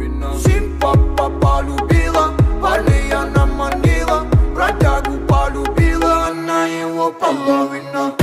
Симпа полюбила, парней она манила Бродягу полюбила, она его половина.